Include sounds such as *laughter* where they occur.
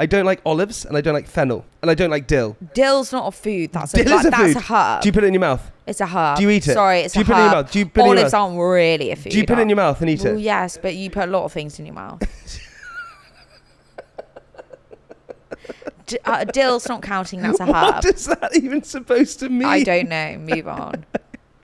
I don't like olives, and I don't like fennel, and I don't like dill. Dill's not a food. That's a, is that- a that's a herb. Do you put it in your mouth? it's a herb. Do you eat it? Sorry, it's Do you a put it in your mouth? Do you put it in your mouth? aren't really a food. Do you put it in your mouth and eat Well, it? yes, but you put a lot of things in your mouth. *laughs* D- uh, dill's not counting. That's a What herb. What is that even supposed to mean? I don't know. Move on. *laughs*